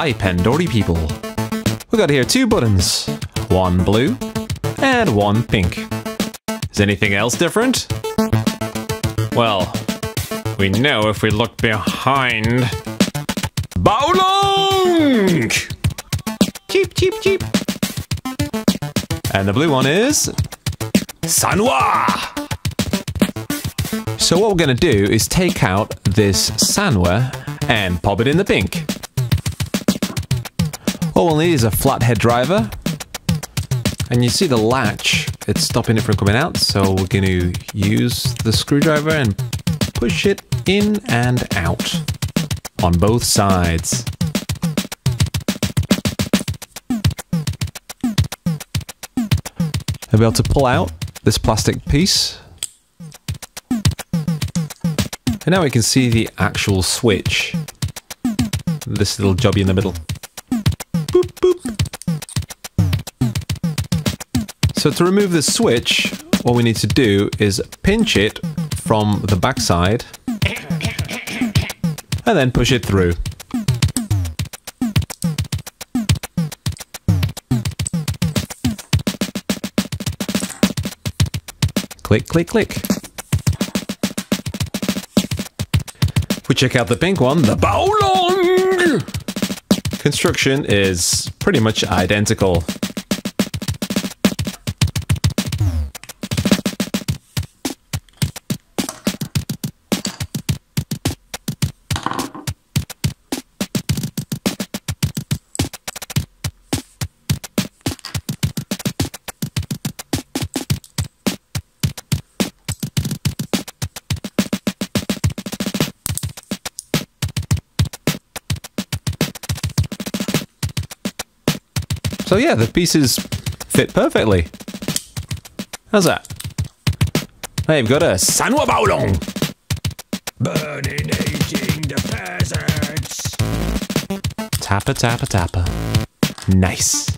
Hi Pandory people. We got here two buttons. One blue and one pink. Is anything else different? Well, we know if we look behind. Baolong! Cheep, cheep, cheep. And the blue one is Sanwa! So what we're going to do is take out this Sanwa and pop it in the pink. All we'll need is a flathead driver. And you see the latch, it's stopping it from coming out. So we're going to use the screwdriver and push it in and out on both sides. I'll be able to pull out this plastic piece. And now we can see the actual switch. This little jobby in the middle. So to remove the switch, what we need to do is pinch it from the backside and then push it through. Click, click, click. We check out the pink one, the Baolong! Construction is pretty much identical. So yeah, the pieces fit perfectly. How's that? Hey, you've got a Sanwa Baolong! Burninating the peasants. Tappa, tappa, tappa. Nice.